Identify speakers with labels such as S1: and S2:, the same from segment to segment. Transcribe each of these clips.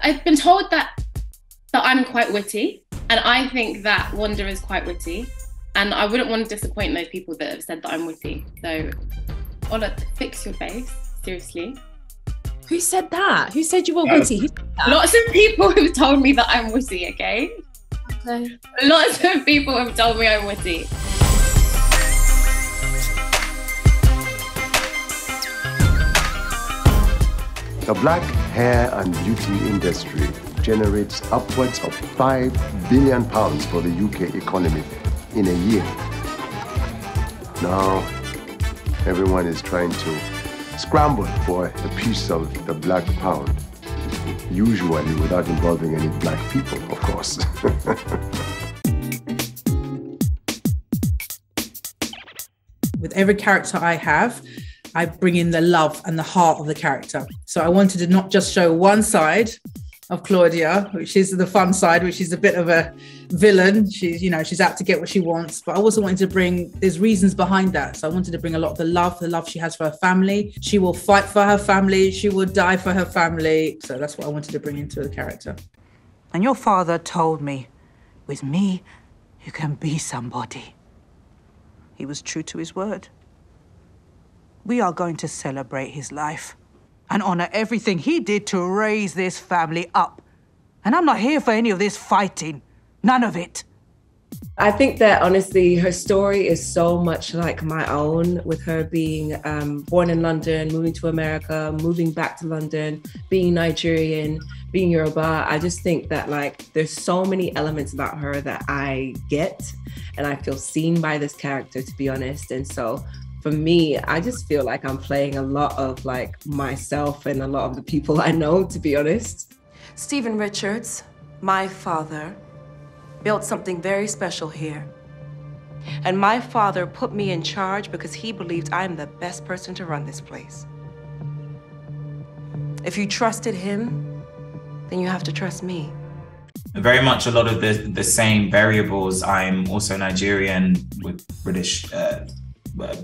S1: I've been told that that I'm quite witty, and I think that Wanda is quite witty, and I wouldn't want to disappoint those people that have said that I'm witty. So, Ola, fix your face, seriously.
S2: Who said that? Who said you were witty? Who said that?
S1: Lots of people have told me that I'm witty. Okay.
S2: Okay.
S1: Lots of people have told me I'm witty.
S3: The black hair and beauty industry generates upwards of 5 billion pounds for the UK economy in a year. Now, everyone is trying to scramble for a piece of the black pound, usually without involving any black people, of course.
S4: with every character I have, I bring in the love and the heart of the character. So I wanted to not just show one side of Claudia, which is the fun side, which is a bit of a villain. She's, you know, she's out to get what she wants. But I also wanted to bring there's reasons behind that. So I wanted to bring a lot of the love, the love she has for her family. She will fight for her family, she will die for her family. So that's what I wanted to bring into the character.
S5: And your father told me, with me, you can be somebody. He was true to his word. We are going to celebrate his life and honor everything he did to raise this family up. And I'm not here for any of this fighting. None of it.
S6: I think that honestly, her story is so much like my own, with her being um, born in London, moving to America, moving back to London, being Nigerian, being Yoruba. I just think that like there's so many elements about her that I get, and I feel seen by this character, to be honest. And so for me, I just feel like I'm playing a lot of like myself and a lot of the people I know, to be honest.
S7: Stephen Richards, my father, built something very special here. And my father put me in charge because he believed I'm the best person to run this place. If you trusted him, then you have to trust me.
S8: Very much a lot of the, the same variables. I'm also Nigerian with British, uh,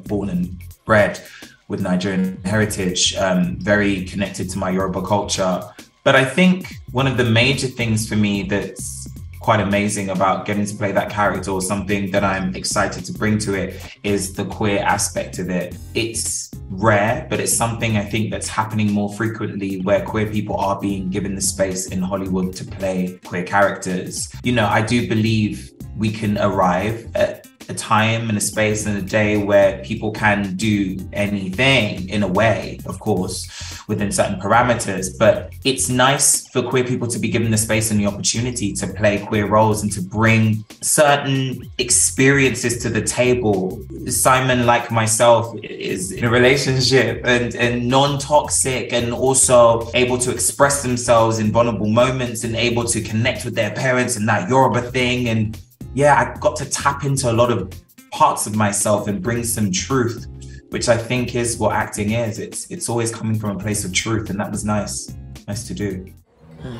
S8: born and bred with Nigerian heritage, um, very connected to my Yoruba culture. But I think one of the major things for me that's quite amazing about getting to play that character or something that I'm excited to bring to it is the queer aspect of it. It's rare, but it's something I think that's happening more frequently where queer people are being given the space in Hollywood to play queer characters. You know, I do believe we can arrive at a time and a space and a day where people can do anything in a way, of course, within certain parameters. But it's nice for queer people to be given the space and the opportunity to play queer roles and to bring certain experiences to the table. Simon, like myself, is in a relationship and, and non-toxic and also able to express themselves in vulnerable moments and able to connect with their parents and that Yoruba thing and yeah, I got to tap into a lot of parts of myself and bring some truth, which I think is what acting is. It's it's always coming from a place of truth, and that was nice, nice to do.
S9: Hmm.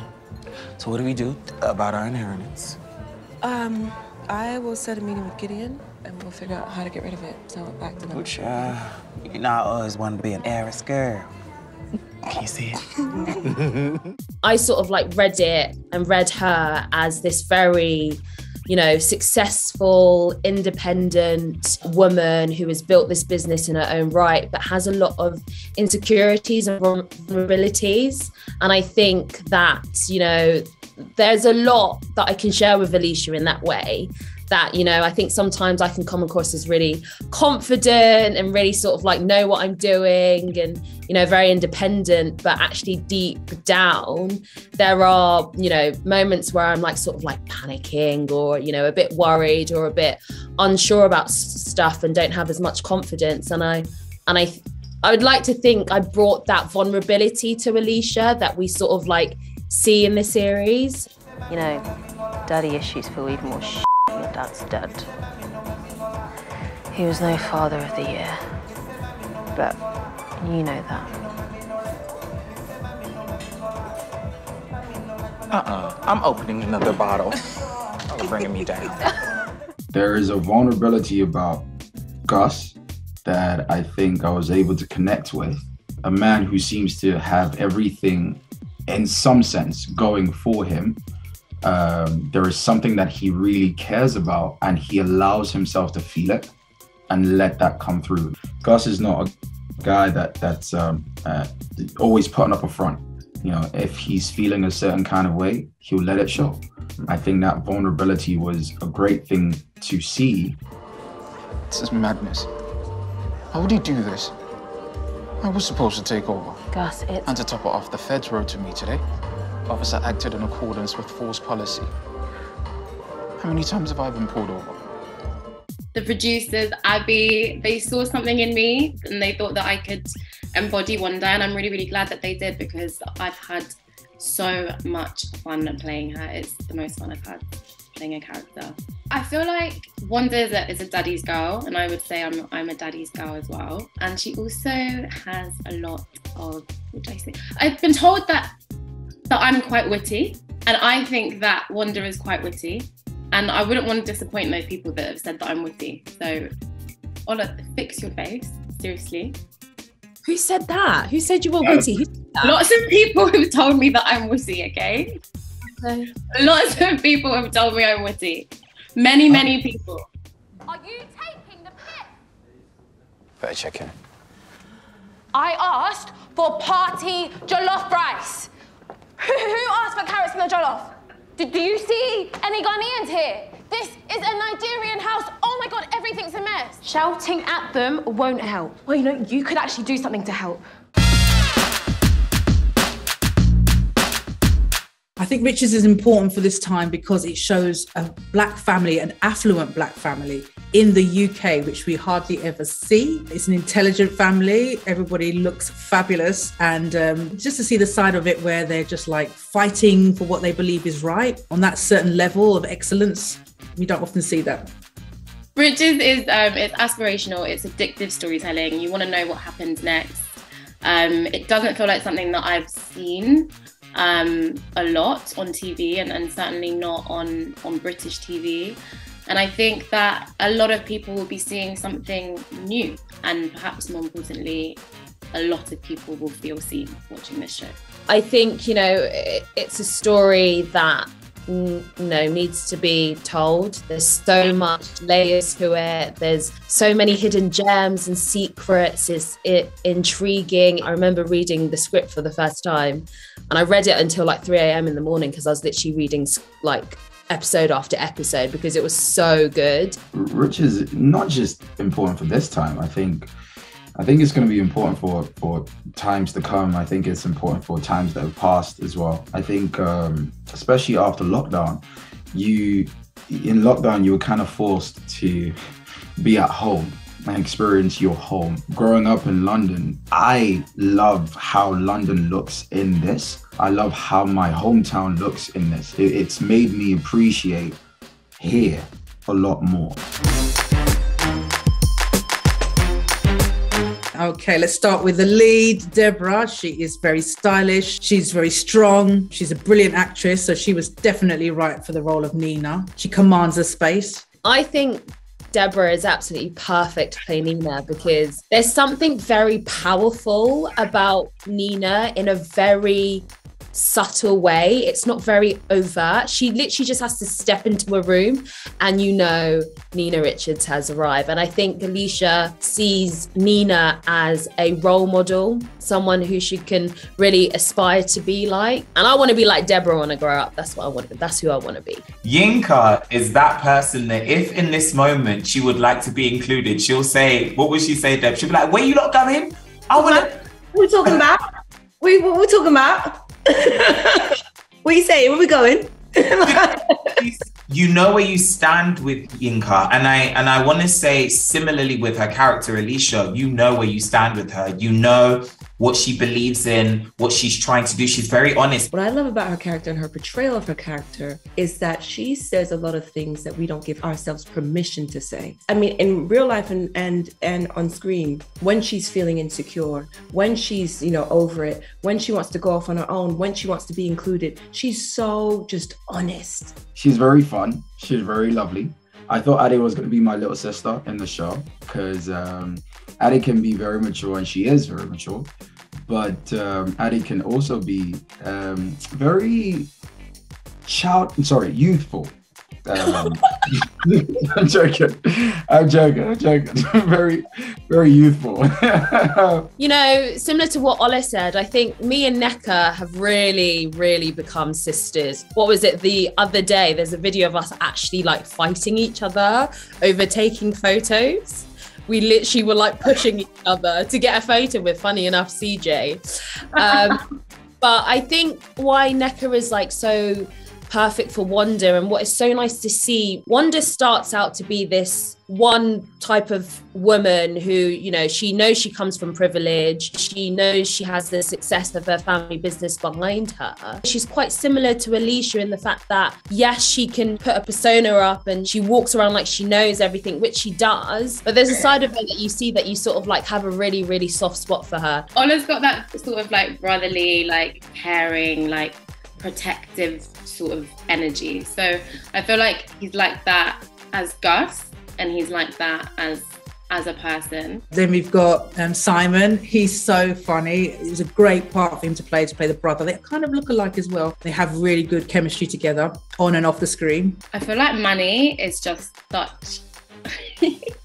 S9: So what do we do about our inheritance?
S7: Um, I will set a meeting with Gideon, and we'll figure out how to get rid of it. So back to them.
S9: Which, uh, you know, I always wanted to be an heiress girl. Can you see it?
S2: I sort of like read it and read her as this very you know, successful, independent woman who has built this business in her own right, but has a lot of insecurities and vulnerabilities. And I think that, you know, there's a lot that I can share with Alicia in that way that you know i think sometimes i can come across as really confident and really sort of like know what i'm doing and you know very independent but actually deep down there are you know moments where i'm like sort of like panicking or you know a bit worried or a bit unsure about stuff and don't have as much confidence. And i and i i would like to think i brought that vulnerability to alicia that we sort of like see in the series.
S10: You know daddy issues feel even more dad's dead. He was no father of the year. But you know that.
S9: Uh-uh. I'm opening another bottle. You're bringing me down.
S11: There is a vulnerability about Gus that I think I was able to connect with. A man who seems to have everything in some sense, going for him. Um, there is something that he really cares about, and he allows himself to feel it and let that come through. Gus is not a guy that that's um, uh, always putting up a front. You know, if he's feeling a certain kind of way, he'll let it show. I think that vulnerability was a great thing to see.
S12: This is madness. How would he do this? I was supposed to take over.
S10: Gus, it's.
S12: And to top it off, the feds wrote to me today. Officer acted in accordance with force policy. How many times have I been pulled over?
S1: The producers, Abby, they saw something in me and they thought that I could embody Wanda. And I'm really, really glad that they did because I've had so much fun playing her. It's the most fun I've had playing a character. I feel like Wanda is a, is a daddy's girl, and I would say I'm, I'm a daddy's girl as well. And she also has a lot of, what did I say? I've been told that that I'm quite witty, and I think that Wanda is quite witty. And I wouldn't want to disappoint those people that have said that I'm witty. So, Ola, fix your face, seriously.
S2: Who said that? Who said you were witty? Who?
S1: Lots of people have told me that I'm witty, okay? Lots of people have told me I'm witty. Many, many people.
S13: Are you taking the piss?
S12: Better check in.
S13: I asked for party jollof rice. Who, who asked for carrots in the jollof? Do, do you see any Ghanaians here? This is a Nigerian house. Oh my god, everything's a mess.
S10: Shouting at them won't help.
S13: Well, you know, you could actually do something to help.
S4: I think Riches is important for this time because it shows a black family, an affluent black family in the UK, which we hardly ever see. It's an intelligent family. Everybody looks fabulous. And um, just to see the side of it where they're just like fighting for what they believe is right on that certain level of excellence, we don't often see that.
S1: Riches is um, it's aspirational. It's addictive storytelling. You want to know what happens next. Um, it doesn't feel like something that I've seen um, a lot on TV, and, and certainly not on on British TV. And I think that a lot of people will be seeing something new, and perhaps more importantly, a lot of people will feel seen watching this show.
S2: I think, you know, it, it's a story that you know needs to be told. There's so much layers to it. There's so many hidden gems and secrets. It's it intriguing. I remember reading the script for the first time and i read it until like 3 a.m in the morning because i was literally reading like episode after episode because it was so good.
S11: Riches not just important for this time. I think, I think it's going to be important for for times to come. I think it's important for times that have passed as well. I think, um, especially after lockdown, you in lockdown you were kind of forced to be at home and experience your home. Growing up in London, I love how London looks in this. I love how my hometown looks in this. It- it's made me appreciate here a lot more.
S4: Okay, let's start with the lead, Deborah. She is very stylish. She's very strong. She's a brilliant actress. So she was definitely right for the role of Nina. She commands the space.
S2: I think Deborah is absolutely perfect to play Nina because there's something very powerful about Nina in a very subtle way. It's not very overt. She literally just has to step into a room and you know Nina Richards has arrived. And I think Alicia sees Nina as a role model, someone who she can really aspire to be like. And I want to be like Deborah when I grow up. That's what I want to be. That's who I want to be.
S8: Yinka is that person that if in this moment she would like to be included, she'll say, what would she say, Deb? She'll be like, where you lot going? I want to.
S6: What we talking about? We what we talking about? What you saying? Where we going?
S8: you know where you stand with Yinka, and I and I want to say similarly with her character Alicia, you know where you stand with her. You know what she believes in, what she's trying to do. She's very honest.
S6: What I love about her character and her portrayal of her character is that she says a lot of things that we don't give ourselves permission to say. I mean, in real life and and and on screen, when she's feeling insecure, when she's you know over it, when she wants to go off on her own, when she wants to be included, she's so just honest.
S11: She's very fun. She's very lovely. I thought Addie was going to be my little sister in the show because um, Addie can be very mature and she is very mature. but um, Addie can also be um, very child. Sorry, youthful. Um, I'm joking. I'm joking. I'm joking. very, very youthful.
S2: you know, similar to what Ola said, I think me and Nneka have really, really become sisters. What was it the other day? There's a video of us actually like fighting each other over taking photos. We literally were like pushing each other to get a photo with, funny enough, CJ. Um, but I think why Nneka is like so perfect for Wanda. And what is so nice to see, Wanda starts out to be this one type of woman who, you know, she knows she comes from privilege. She knows she has the success of her family business behind her. She's quite similar to Alicia in the fact that, yes, she can put a persona up and she walks around like she knows everything, which she does. But there's a side of her that you see that you sort of like have a really, really soft spot for her.
S1: Ola's got that sort of like brotherly, like caring, like protective sort of energy. So I feel like he's like that as Gus, and he's like that as as a person.
S4: Then we've got um, Simon. He's so funny. It was a great part for him to play to play the brother. They kind of look alike as well. They have really good chemistry together on and off the screen.
S1: I feel like Manny is just such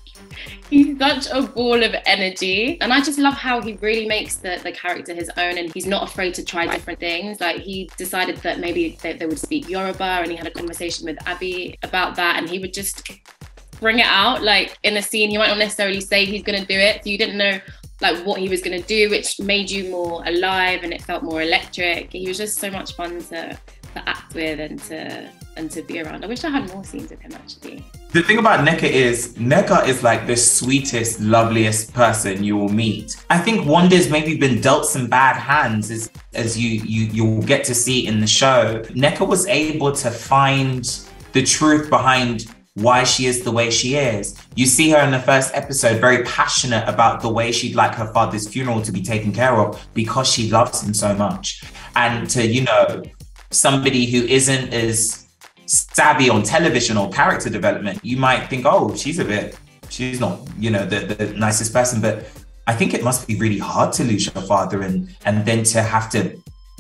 S1: he's such a ball of energy. And I just love how he really makes the, the character his own and he's not afraid to try different things. Like he decided that maybe they, they would speak Yoruba and he had a conversation with Abby about that and he would just bring it out like in a scene. He might not necessarily say he's going to do it. So you didn't know like what he was going to do, which made you more alive and it felt more electric. He was just so much fun to, to act with and to and to be around. I wish I had more scenes with him actually.
S8: The thing about Nneka is Nneka is like the sweetest, loveliest person you will meet. I think Wanda's maybe been dealt some bad hands as as you you you'll get to see in the show. Nneka was able to find the truth behind why she is the way she is. You see her in the first episode very passionate about the way she'd like her father's funeral to be taken care of because she loves him so much. And to, you know, somebody who isn't as savvy on television or character development, you might think, oh, she's a bit, she's not, you know, the, the nicest person. But I think it must be really hard to lose your father and and then to have to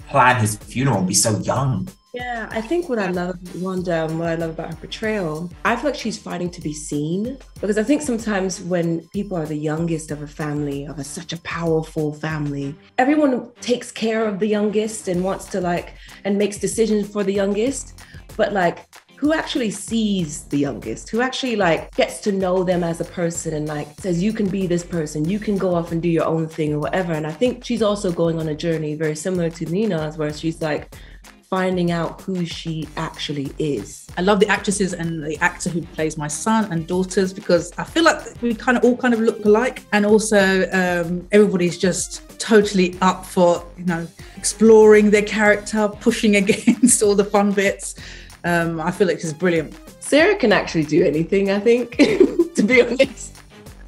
S8: plan his funeral and be so young.
S6: Yeah, I think what I love about Wanda and what I love about her portrayal, I feel like she's fighting to be seen. Because I think sometimes when people are the youngest of a family, of a, such a powerful family, everyone takes care of the youngest and wants to like, and makes decisions for the youngest but like who actually sees the youngest, who actually like gets to know them as a person and like says, you can be this person, you can go off and do your own thing or whatever. And I think she's also going on a journey very similar to Nina's, where she's like finding out who she actually is.
S4: I love the actresses and the actor who plays my son and daughters because I feel like we kind of all kind of look alike. And also, um, everybody's just totally up for, you know, exploring their character, pushing against all the fun bits. Um, I feel like it's brilliant.
S6: Sarah can actually do anything, I think, to be honest.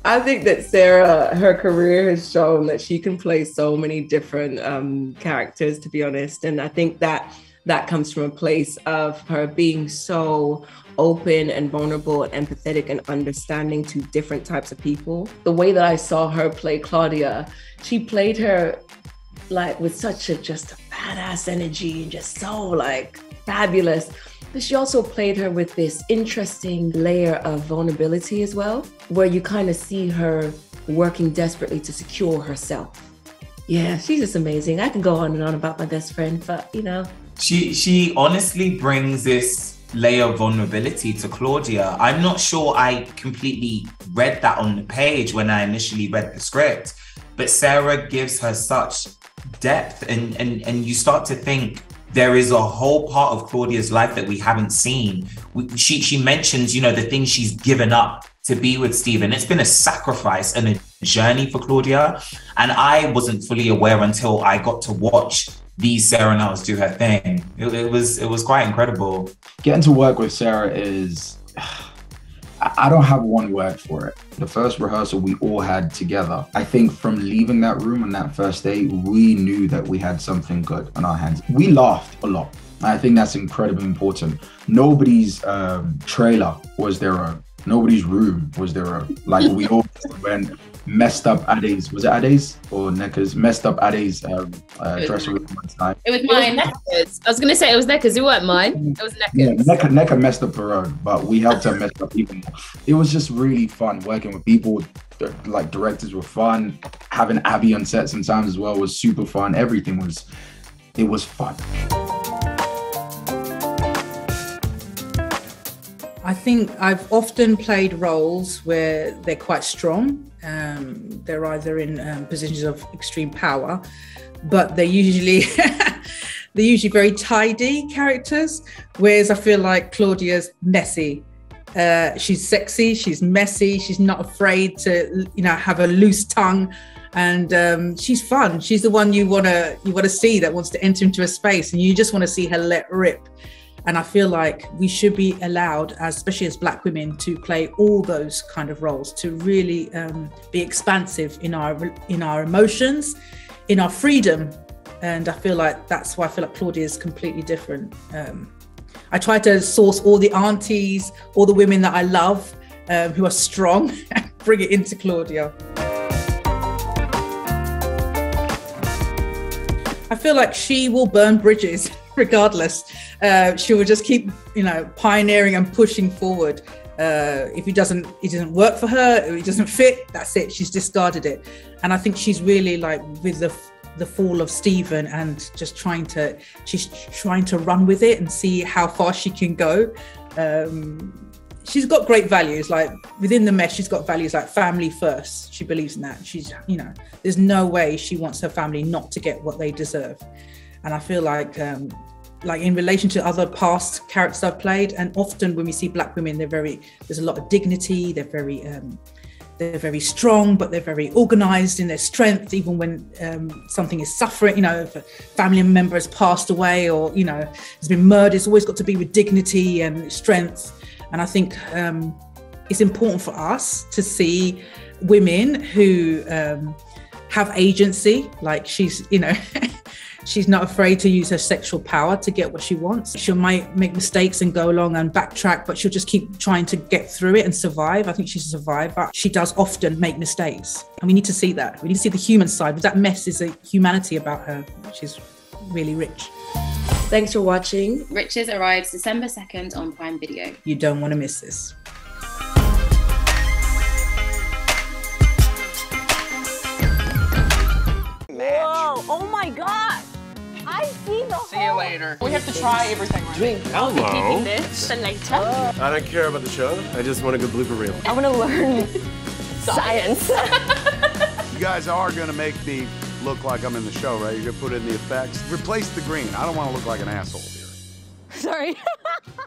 S6: I think that Sarah, her career has shown that she can play so many different um, characters, to be honest. And I think that that comes from a place of her being so open and vulnerable and empathetic and understanding to different types of people. The way that I saw her play Claudia, she played her like with such a just a badass energy and just so like fabulous but she also played her with this interesting layer of vulnerability as well, where you kind of see her working desperately to secure herself. Yeah, she's just amazing. I can go on and on about my best friend, but you know.
S8: She she honestly brings this layer of vulnerability to Claudia. I'm not sure I completely read that on the page when I initially read the script, but Sarah gives her such depth and and and you start to think there is a whole part of Claudia's life that we haven't seen. We, she she mentions, you know, the things she's given up to be with Stephen. It's been a sacrifice and a journey for Claudia, and I wasn't fully aware until I got to watch these Sarah Niles do her thing. It, it was it was quite incredible.
S11: Getting to work with Sarah is I don't have one word for it. The first rehearsal we all had together, I think from leaving that room on that first day, we knew that we had something good on our hands. We laughed a lot. I think that's incredibly important. Nobody's um, trailer was their own. Nobody's room was their own. Like we all went messed up Ade's. Was it Ade's or Nneka's? Messed up Ade's um, uh,
S1: It was
S11: dressing room one time.
S1: It was
S2: It
S1: mine.
S2: was. I was going to say it was Nneka's. It weren't mine. It was
S11: Yeah,
S2: Nneka's.
S11: Nneka, Nneka messed up her own, but we helped her mess up even more. It was just really fun working with people. Like directors were fun. Having Abby on set sometimes as well was super fun. Everything was, it was fun.
S4: I think I've often played roles where they're quite strong. Um, they're either in um, positions of extreme power, but they're usually they're usually very tidy characters. Whereas I feel like Claudia's messy. Uh, she's sexy. She's messy. She's not afraid to you know have a loose tongue, and um, she's fun. She's the one you wanna you wanna see that wants to enter into a space, and you just want to see her let rip. And I feel like we should be allowed, as, especially as Black women, to play all those kind of roles, to really um, be expansive in our in our emotions, in our freedom. And I feel like that's why I feel like Claudia is completely different. Um, I try to source all the aunties, all the women that I love, um, who are strong, and bring it into Claudia. I feel like she will burn bridges regardless. Uh, she will just keep, you know, pioneering and pushing forward. Uh, if it doesn't, it doesn't work for her. If it doesn't fit. That's it. She's discarded it. And I think she's really like with the the fall of Stephen and just trying to, she's trying to run with it and see how far she can go. Um, she's got great values like within the mesh she's got values like family first she believes in that she's you know there's no way she wants her family not to get what they deserve and i feel like um like in relation to other past characters i've played and often when we see black women they're very there's a lot of dignity they're very um they're very strong but they're very organized in their strength even when um, something is suffering you know if a family member has passed away or you know has been murdered it's always got to be with dignity and strength and I think um, it's important for us to see women who um, have agency. Like she's, you know, she's not afraid to use her sexual power to get what she wants. She might make mistakes and go along and backtrack, but she'll just keep trying to get through it and survive. I think she's a survivor. She does often make mistakes. And we need to see that. We need to see the human side. But that mess is a humanity about her, which is really rich.
S6: Thanks for watching.
S1: Riches arrives December 2nd on Prime Video.
S4: You don't want to miss this.
S13: Whoa! Oh my god! I see the
S12: See you later.
S13: We have to try everything. Right?
S14: Hello.
S13: Keeping this for later.
S14: I don't care about the show. I just want a good blooper reel.
S13: I want to learn science.
S15: You guys are gonna make me look like I'm in the show, right? You're gonna put in the effects. Replace the green. I don't want to look like an asshole here.
S13: Sorry.